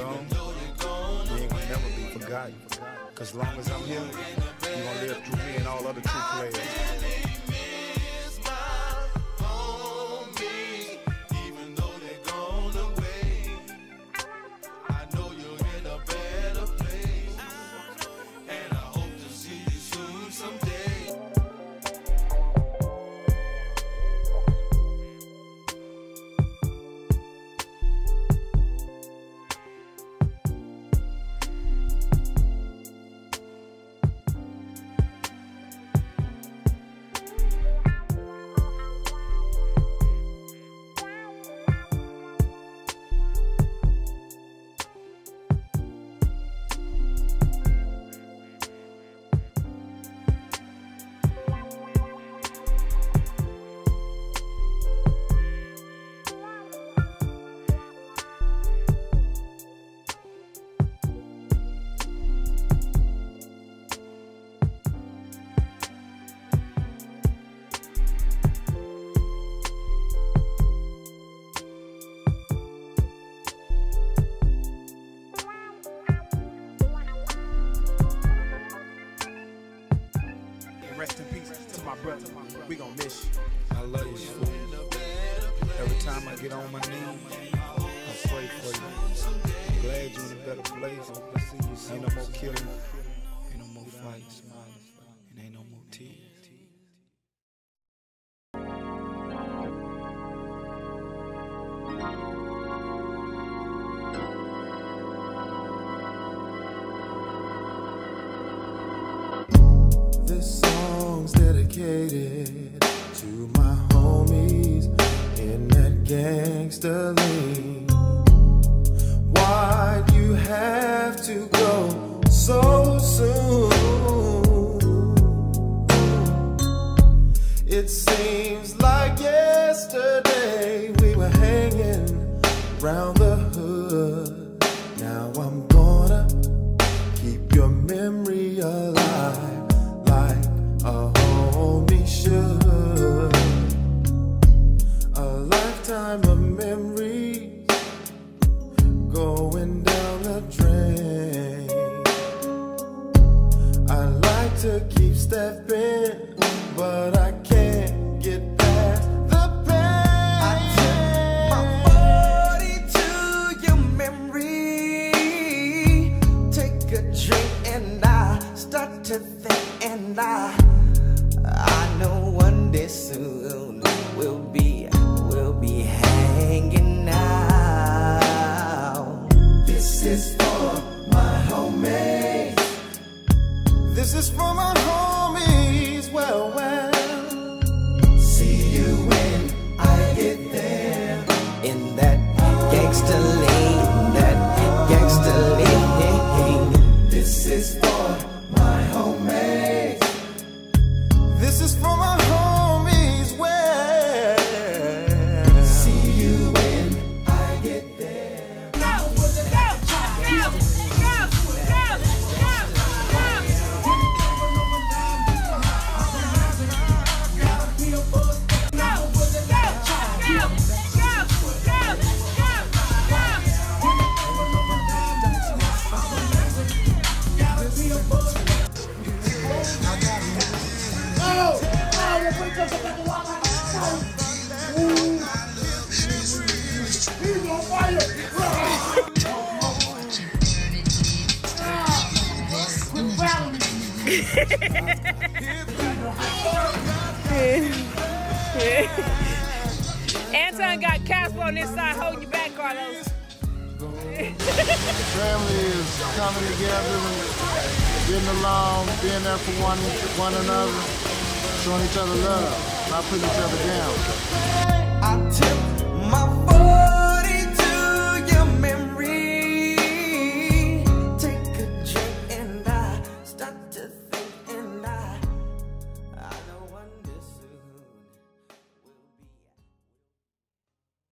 Gone, you ain't gonna never be forgotten. Cause long as I'm here, you gonna live through me and all other true players. Brother. We gon' miss you. I love you, fool. Every time I get on my knees, I pray for you. I'm glad you're in a better place. I see you. Ain't no more killing, ain't no more fights, and ain't no more tears. Dedicated to my homies in that gangster lean. Why'd you have to go so soon? It seems like yesterday we were hanging round the hood. Now I'm gonna keep your memory alive like a A lifetime of memories going down the drain. I like to keep stepping, but I can't get past the pain. I my body to your memory. Take a drink and I start to think, and I, soon we'll be, we'll be hanging out. This is for my homies. This is for my homies. Anton got Casper on this side holding you back, Carlos. Family is coming together getting along, being there for one one another, showing each other love, not putting each other down.